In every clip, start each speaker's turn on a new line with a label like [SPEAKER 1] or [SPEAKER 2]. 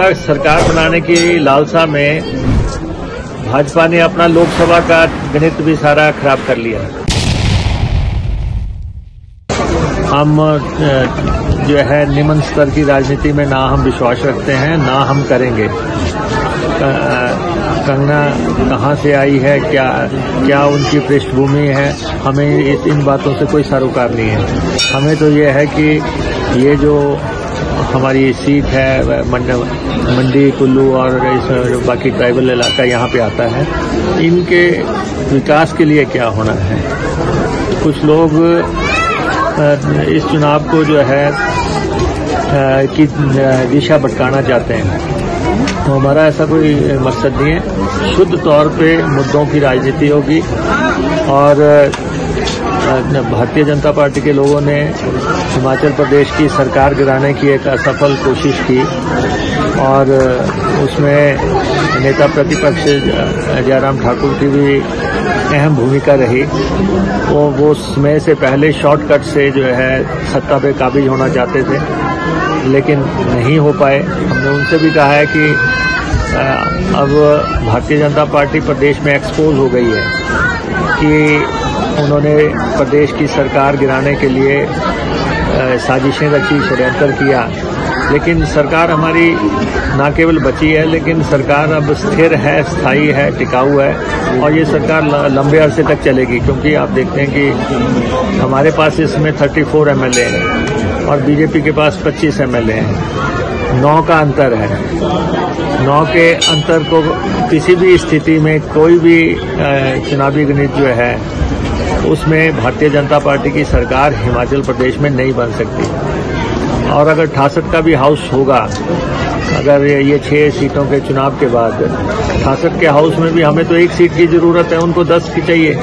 [SPEAKER 1] कहूँगा सरकार बनाने की लालसा में भाजपा ने अपना लोकसभा का गणित भी सारा खराब कर लिया हम जो है निम्न स्तर की राजनीति में ना हम विश्वास रखते हैं, ना हम करेंगे। कंगना कहाँ से आई है, क्या क्या उनकी पृष्ठभूमि है, हमें इस इन बातों से कोई सरोकार नहीं है। हमें तो ये है कि ये जो हमारी सीट है मंडी, कुल्लू और इस, बाकी ट्राइबल इलाका यहाँ पे आता है। इनके विकास के लिए क्या होना है? कुछ लोग इस चुनाव को जो है की दिशा भटकाना चाहते हैं। तो हमारा ऐसा कोई मकसद नहीं है। शुद्ध तौर पे मुद्दों की राजनीति होगी और भारतीय जनता पार्टी के लोगों ने हिमाचल प्रदेश की सरकार गिराने की एक असफल कोशिश की और उसमें नेता प्रतिपक्ष जयराम ठाकुर की भी अहम भूमिका रही। वो वो समय से पहले शॉर्टकट से जो है सत्ता पे काबिज होना चाहते थे, लेकिन नहीं हो पाए। हमने उनसे भी कहा है कि अब भारतीय जनता पार्टी प्रदेश में एक्सपोज हो गई है कि उन्होंने प्रदेश की सरकार गिराने के लिए साजिशें रची, षड्यंत्र किया। लेकिन सरकार हमारी ना केवल बची है, लेकिन सरकार अब स्थिर है, स्थायी है, टिकाऊ है और ये सरकार लंबे अरसे तक चलेगी क्योंकि आप देखते हैं कि हमारे पास इसमें 34 एमएलए हैं और बीजेपी के पास 25 एमएलए हैं। नौ का अंतर है। नौ के अंतर को किसी भी स्थिति में कोई भी चुनावी गणित जो है, उसमें भारतीय जनता पार्टी की सरकार हिमाचल प्रदेश में नहीं बन सकती। और अगर ठासठ का भी हाउस होगा, अगर ये छह सीटों के चुनाव के बाद ठासठ के हाउस में भी हमें तो एक सीट की ज़रूरत है, उनको दस की चाहिए।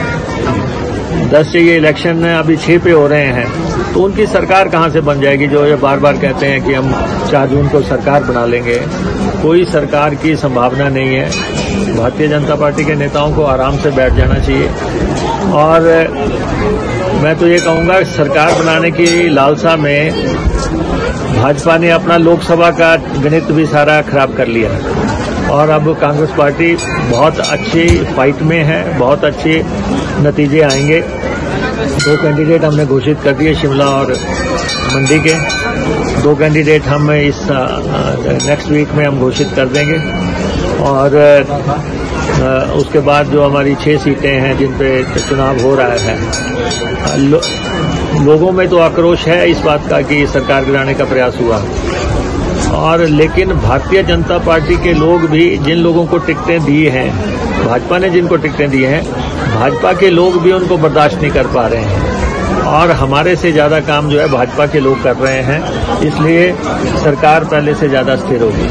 [SPEAKER 1] दस चाहिए इलेक्शन अभी छह पे हो रहे हैं। तो उनकी सरकार कहाँ से बन जाएगी जो ये बार बार कहते हैं कि हम चार जून को सरकार बना लेंगे? कोई सरकार की संभावना नहीं है। भारतीय जनता पार्टी के नेताओं को आराम से बैठ जाना चाहिए। और मैं तो ये कहूँगा, सरकार बनाने की लालसा में भाजपा ने अपना लोकसभा का गणित भी सारा खराब कर लिया और अब कांग्रेस पार्टी बहुत अच्छी फाइट में है, बहुत अच्छे नतीजे आएँगे। दो कैंडिडेट हमने घोषित कर दिए शिमला और मंडी के। दो कैंडिडेट हम इस नेक्स्ट वीक में हम घोषित कर देंगे। और उसके बाद जो हमारी छह सीटें हैं जिन पे चुनाव हो रहा है लो, लोगों में तो आक्रोश है इस बात का कि सरकार गिराने का प्रयास हुआ। और लेकिन भारतीय जनता पार्टी के लोग भी जिन लोगों को टिकटें दी हैं भाजपा ने जिनको टिकटें दी हैं भाजपा के लोग भी उनको बर्दाश्त नहीं कर पा रहे हैं। और हमारे से ज़्यादा काम जो है भाजपा के लोग कर रहे हैं, इसलिए सरकार पहले से ज़्यादा स्थिर होगी।